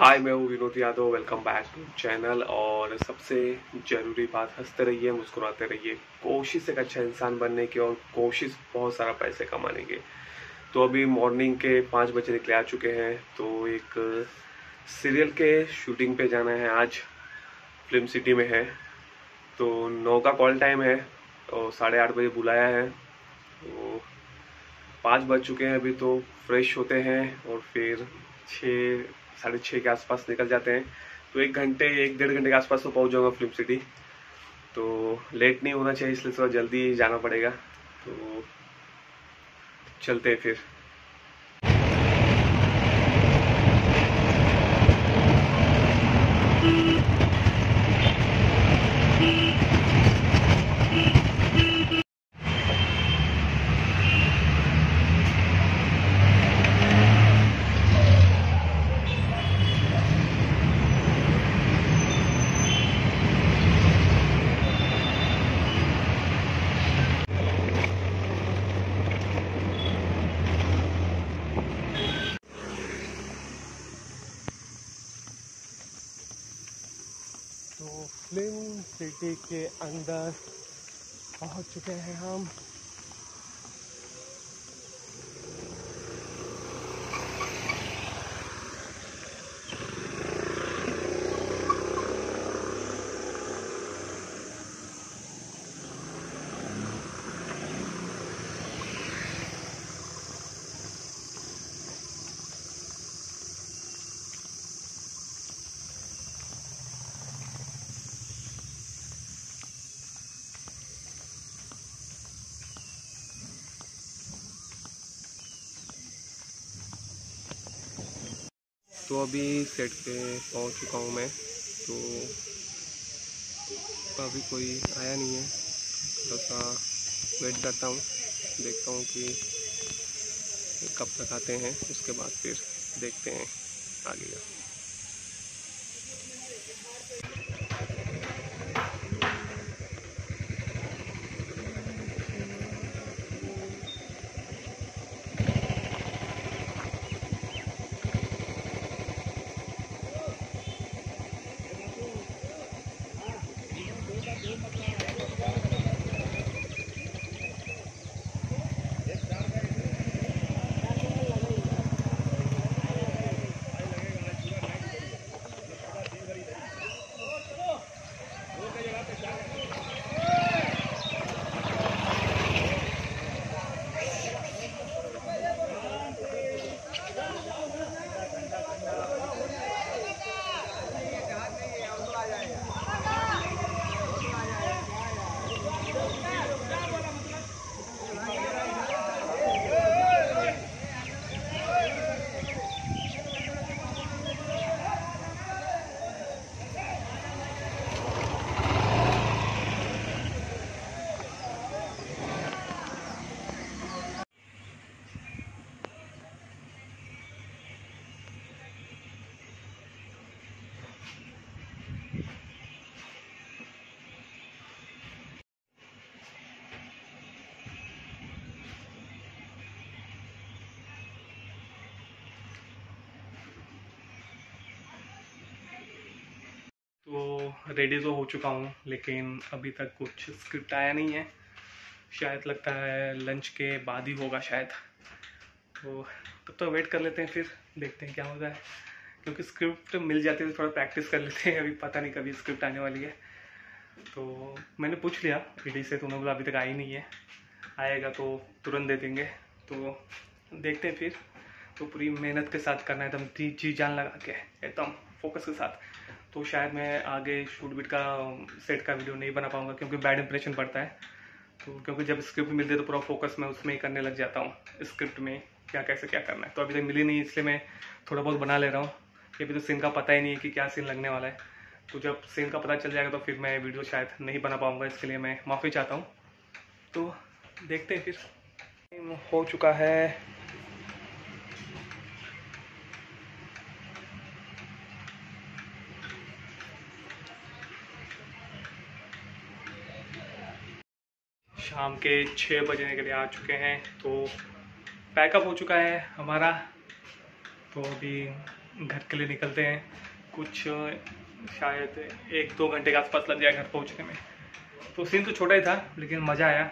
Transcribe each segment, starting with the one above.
हाय मैं हूँ Vinod Yadav welcome back to channel और सबसे ज़रूरी बात, हँसते रहिए, मुस्कुराते रहिए। कोशिश एक अच्छा इंसान बनने की और कोशिश बहुत सारा पैसे कमाने की। तो अभी मॉर्निंग के पाँच बजे निकले आ चुके हैं तो एक सीरियल के शूटिंग पे जाना है आज। फ़िल्म सिटी में है। तो नौ का कॉल टाइम है और साढ़े आठ बजे बुलाया है। तो पाँच बज चुके हैं अभी तो फ्रेश होते हैं और फिर छः साढ़े छः के आसपास निकल जाते हैं। तो एक घंटे, एक डेढ़ घंटे के आसपास तो पहुँच जाऊँगा फ़िल्म सिटी तो लेट नहीं होना चाहिए, इसलिए थोड़ा जल्दी जाना पड़ेगा। तो चलते हैं फिर। तो फ़िल्म सिटी के अंदर पहुँच चुके हैं हम। तो अभी सेट पे पहुँच चुका हूँ मैं तो अभी कोई आया नहीं है। थोड़ा सा वेट करता हूँ, देखता हूँ कि कब तक आते हैं, उसके बाद फिर देखते हैं आगे का तो रेडी तो हो चुका हूँ, लेकिन अभी तक कुछ स्क्रिप्ट आया नहीं है। शायद लगता है लंच के बाद ही होगा शायद। तो तब तो वेट कर लेते हैं फिर, देखते हैं क्या होता है। क्योंकि स्क्रिप्ट मिल जाती है तो थोड़ा प्रैक्टिस कर लेते हैं, अभी पता नहीं कभी स्क्रिप्ट आने वाली है। तो मैंने पूछ लिया ईडी से तो उन्होंने बोला अभी तक आई नहीं है। आएगा तो तुरंत दे देंगे। तो देखते हैं फिर। तो पूरी मेहनत के साथ करना है, एकदम जी जान लगा के, एकदम फोकस के साथ। तो शायद मैं आगे शूट बीट का सेट का वीडियो नहीं बना पाऊँगा क्योंकि बैड इंप्रेशन पड़ता है। तो क्योंकि जब स्क्रिप्ट मिलती है तो पूरा फोकस मैं उसमें ही करने लग जाता हूँ स्क्रिप्ट में क्या कैसे क्या करना है। तो अभी तक मिली नहीं, इसलिए मैं थोड़ा बहुत बना ले रहा हूँ। कि अभी तो सीन का पता ही नहीं है कि क्या सीन लगने वाला है। तो जब सीन का पता चल जाएगा तो फिर मैं वीडियो शायद नहीं बना पाऊँगा, इसके लिए मैं माफ़ी चाहता हूँ। तो देखते हैं फिर। हो चुका है शाम के छः बजने के लिए आ चुके हैं तो पैकअप हो चुका है हमारा। तो अभी घर के लिए निकलते हैं। कुछ, शायद एक दो घंटे के आसपास लग जाए घर पहुँचने में। तो सीन तो छोटा ही था, लेकिन मज़ा आया।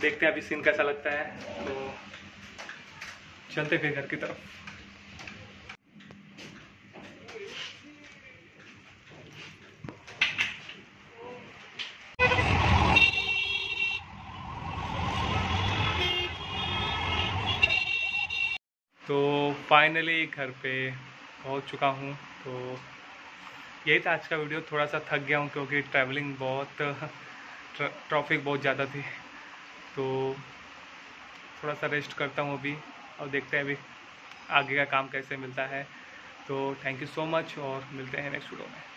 देखते हैं अभी सीन कैसा लगता है। तो चलते फिर घर की तरफ़। तो फाइनली घर पे पहुँच चुका हूँ तो यही था आज का वीडियो थोड़ा सा थक गया हूँ क्योंकि ट्रैवलिंग बहुत ट्रैफ़िक बहुत ज़्यादा थी। तो थोड़ा सा रेस्ट करता हूँ अभी और देखते हैं अभी आगे का काम कैसे मिलता है। तो थैंक यू सो मच और मिलते हैं नेक्स्ट वीडियो में।